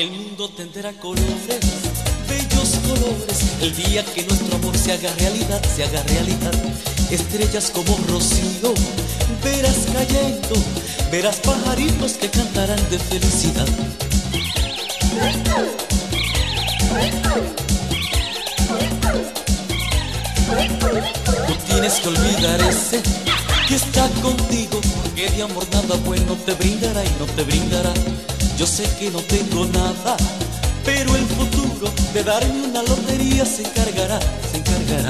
El mundo tendrá colores, bellos colores. El día que nuestro amor se haga realidad, se haga realidad. Estrellas como rocío, verás cayendo, verás pajaritos que cantarán de felicidad. Tú tienes que olvidar ese que está contigo, que de amor nada bueno te brindará y no te brindará. Yo sé que no tengo nada, pero el futuro de darme una lotería se encargará, se encargará.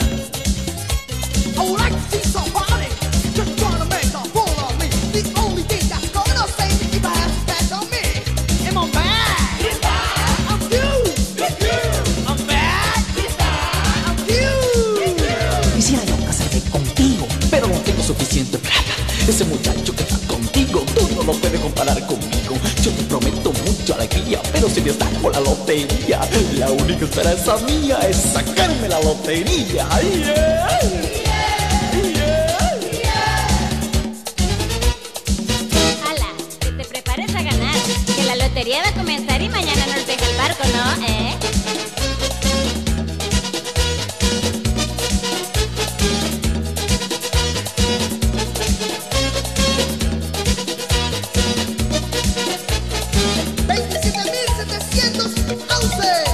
I would like to see somebody just trying to make a fool of me. The only thing that's gonna save me if I have to bet on me. Am I bad? I'm you. I'm bad. I'm you. Quisiera yo casarme contigo, pero no tengo suficiente plata. Ese muchacho que está contigo, tú no lo puedes comparar conmigo. Yo te prometo alegría, pero si me saco la lotería, la única esperanza mía es sacarme la lotería. Yeah. Ala, que te prepares a ganar, que la lotería va a comenzar 311.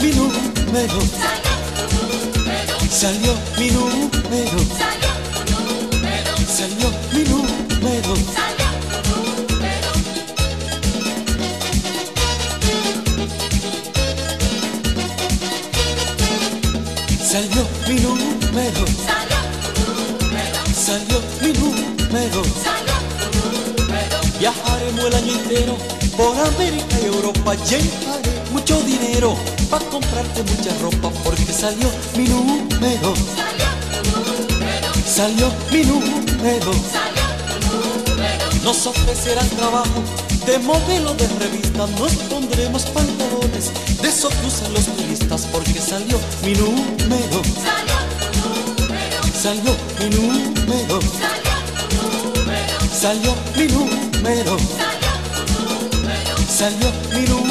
Mi número, salió mi número, salió mi número. Salió mi número, salió mi número. Viajaremos el año entero por América y Europa. Llevaré mucho dinero para comprarte mucha ropa porque salió mi número. Salió mi número. Nos ofrecerán trabajo de modelo de revista. Nos pondremos pantalones de esos que usan los turistas porque salió mi número. Salió mi número. Salió mi número. Salió mi número.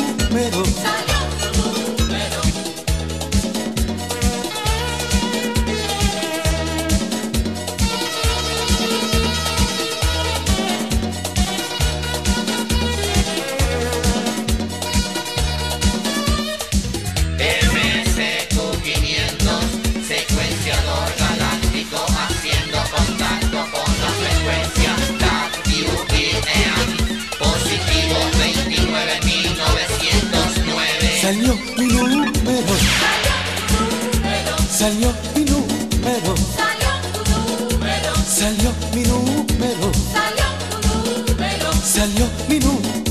Salió mi número. Salió mi número. Salió mi número. Salió mi número. Salió mi número.